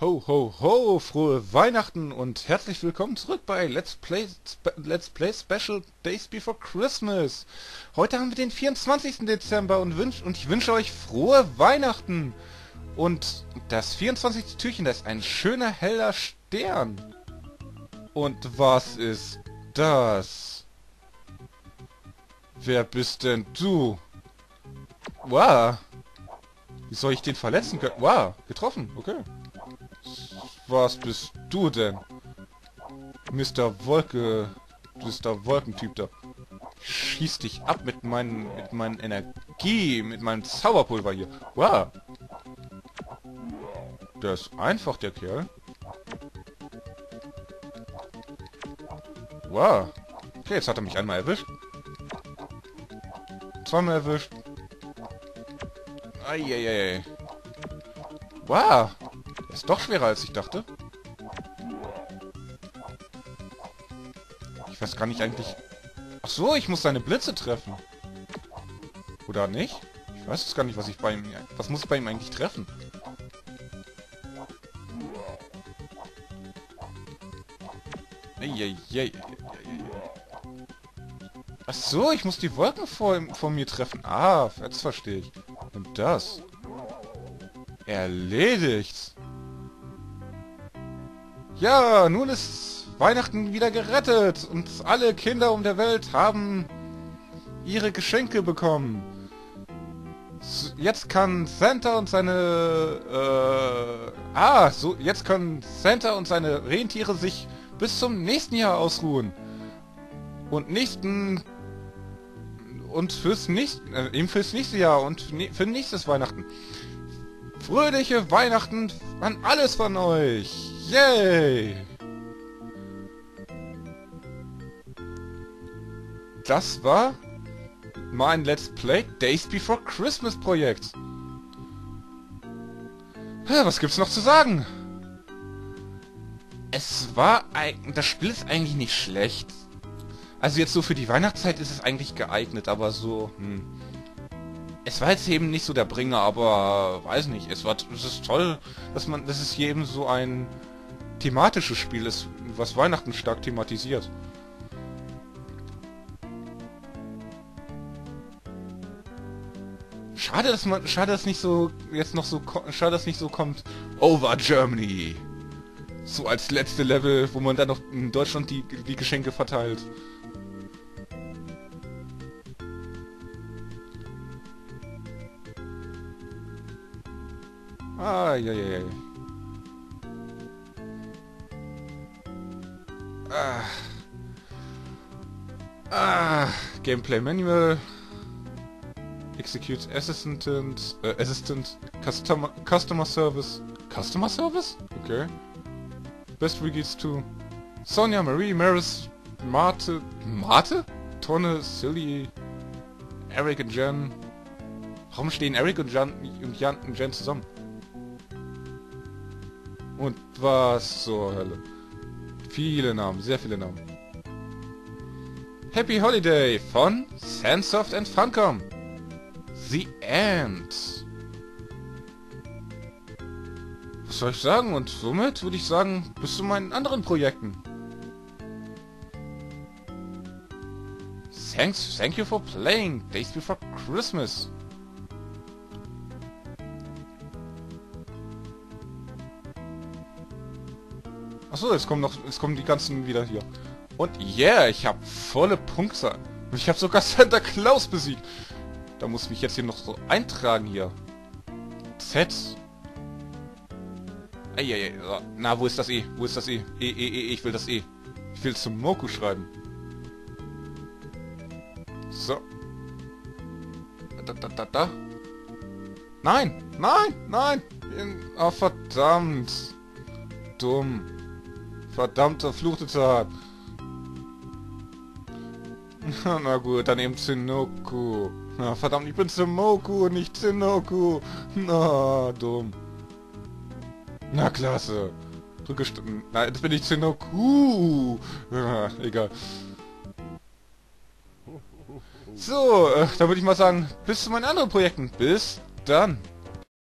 Ho, ho, ho, frohe Weihnachten und herzlich willkommen zurück bei Let's Play, Spe Let's Play Special Days Before Christmas. Heute haben wir den 24. Dezember und, wünsch und ich wünsche euch frohe Weihnachten. Und das 24. Türchen, das ist ein schöner heller Stern. Und was ist das? Wer bist denn du? Wow. Wie soll ich den verletzen können? Wow, getroffen, okay. Was bist du denn? Mr. Wolke... Mr. Wolkentyp da. Schieß dich ab mit meinen... mit meinen Energie, mit meinem Zauberpulver hier. Wow. Der ist einfach, der Kerl. Wow. Okay, jetzt hat er mich einmal erwischt. Zweimal erwischt. Eieiei. Wow. Ist doch schwerer, als ich dachte. Ich weiß gar nicht eigentlich... Ach so, ich muss seine Blitze treffen. Oder nicht? Ich weiß jetzt gar nicht, was ich bei ihm... Was muss ich bei ihm eigentlich treffen? Eieiei. Ach so, ich muss die Wolken vor, vor mir treffen. Ah, jetzt verstehe ich. Und das. Erledigt. Ja, nun ist Weihnachten wieder gerettet und alle Kinder um der Welt haben ihre Geschenke bekommen. Jetzt kann Santa und seine... Äh, ah, so, jetzt können Santa und seine Rentiere sich bis zum nächsten Jahr ausruhen. Und nächsten... Und fürs nächste... Äh, eben fürs nächste Jahr und für nächstes Weihnachten. Fröhliche Weihnachten an alles von euch! Yay! Das war mein Let's Play Days Before Christmas Projekt. Was gibt's noch zu sagen? Es war... Das Spiel ist eigentlich nicht schlecht. Also jetzt so für die Weihnachtszeit ist es eigentlich geeignet, aber so... Hm. Es war jetzt eben nicht so der Bringer, aber weiß nicht. Es war, es ist toll, dass man, dass es hier eben so ein thematisches Spiel ist, was Weihnachten stark thematisiert. Schade, dass man, schade, dass nicht so, jetzt noch so, schade, dass nicht so kommt, Over Germany. So als letzte Level, wo man dann noch in Deutschland die, die Geschenke verteilt. Ah, ja, ja, ja. Ah. Ah. Gameplay Manual. Execute Assistant, äh, Assistant, Customer, Customer Service. Customer Service? Okay. Best regards to Sonja, Marie, Maris, Marte, Marte? Tonne, Silly, Eric und Jen. Warum stehen Eric und Jan und Jan und Jen zusammen? Und was zur Hölle? Viele Namen, sehr viele Namen. Happy Holiday von Sandsoft and Funcom. The End. Was soll ich sagen? Und somit würde ich sagen, bis zu meinen anderen Projekten. Thanks, thank you for playing Days Before Christmas. Achso, jetzt kommen noch, jetzt kommen die ganzen wieder hier. Und yeah, ich habe volle Punktzahl. Ich habe sogar Santa Claus besiegt. Da muss ich mich jetzt hier noch so eintragen hier. Z. Eieiei. Na, wo ist das E? Wo ist das E? E, E, E, ich will das E. Ich will zum Moku schreiben. So. Da, da, da, da. Nein! Nein! Nein! Oh, verdammt! Dumm. Verdammte verfluchte Tat. Na gut, dann eben Zinoku. Na, verdammt, ich bin Zimoku und nicht Zinoku. Na, dumm. Na, klasse. Drücke... Nein, das bin ich Zinoku. Ja, egal. So, äh, dann würde ich mal sagen, bis zu meinen anderen Projekten. Bis dann.